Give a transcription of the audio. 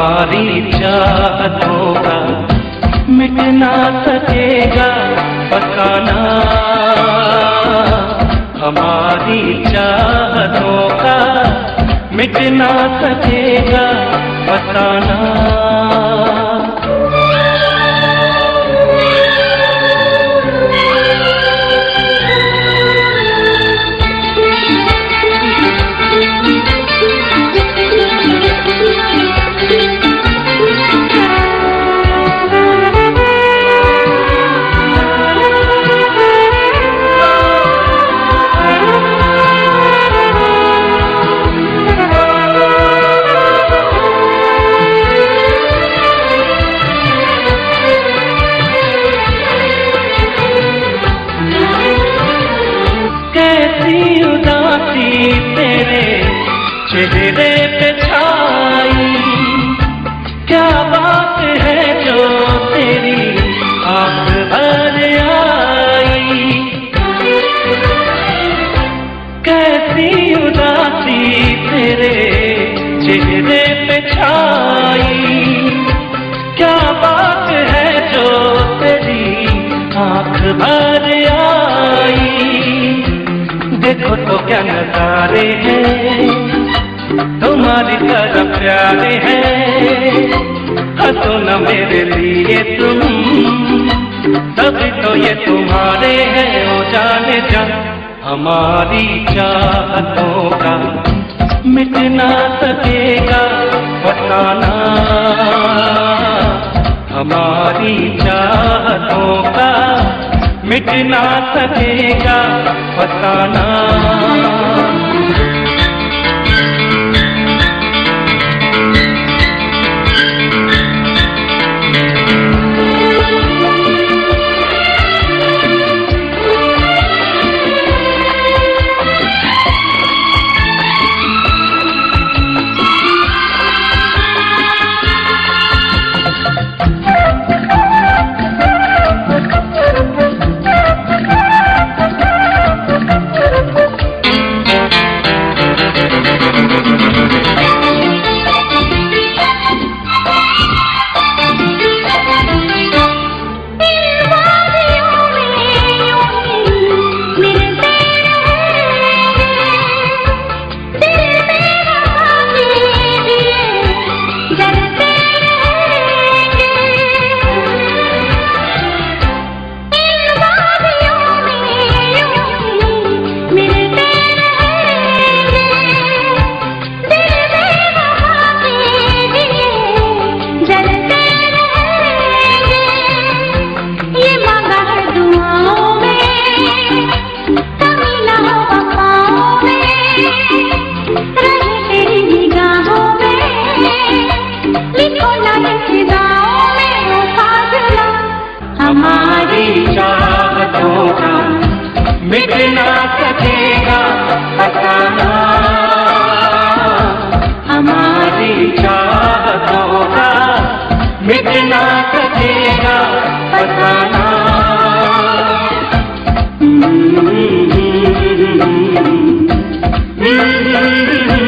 ہماری چاہتوں کا مٹنا سکے گا پکانا۔ ہماری چاہتوں کا مٹنا سکے گا پکانا۔ ستارے ہیں تمہاری طرح پیارے ہیں ہنسو نہ میرے لیے تم تبھی تو یہ تمہارے ہیں ہو جانے جا ہماری چاہتوں کا مٹنا سکے گا بتانا ہماری چاہتوں کا مٹنا نہ سکے گا بتانا ہماری چاہتوں کا مٹنا سکے گا پتانا ہماری چاہتوں کا مٹنا سکے گا پتانا Mm-hmm.